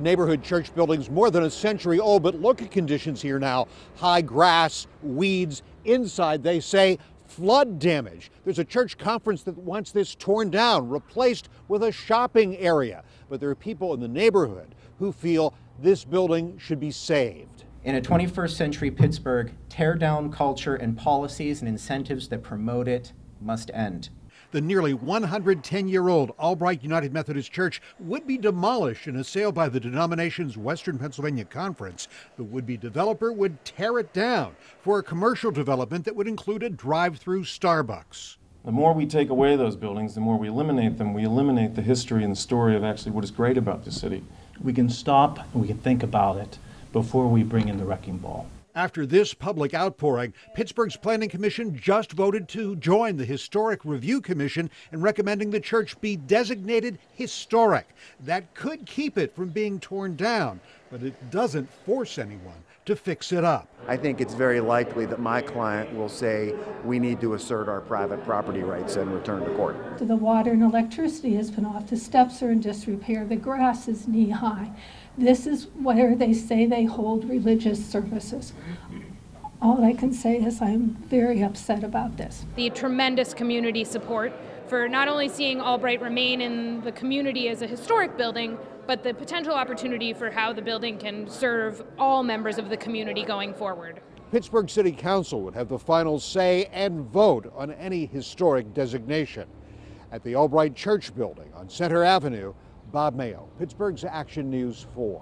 Neighborhood church buildings more than a century old, but look at conditions here now. High grass, weeds. Inside, they say flood damage. There's a church conference that wants this torn down, replaced with a shopping area. But there are people in the neighborhood who feel this building should be saved. In a 21st century Pittsburgh, tear down culture and policies and incentives that promote it must end. The nearly 110 year old Albright United Methodist Church would be demolished in a sale by the denomination's Western Pennsylvania Conference. The would be developer would tear it down for a commercial development that would include a drive through Starbucks. The more we take away those buildings, the more we eliminate them, we eliminate the history and the story of actually what is great about the city. We can stop and we can think about it before we bring in the wrecking ball. After this public outpouring, Pittsburgh's Planning Commission just voted to join the Historic Review Commission in recommending the church be designated historic. That could keep it from being torn down, but it doesn't force anyone to fix it up. I think it's very likely that my client will say we need to assert our private property rights and return to court. The water and electricity has been off, the steps are in disrepair, the grass is knee high. This is where they say they hold religious services. All I can say is I'm very upset about this. The tremendous community support for not only seeing Albright remain in the community as a historic building, but the potential opportunity for how the building can serve all members of the community going forward. Pittsburgh City Council would have the final say and vote on any historic designation. At the Albright Church building on Centre Avenue, Bob Mayo, Pittsburgh's Action News 4.